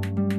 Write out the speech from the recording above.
you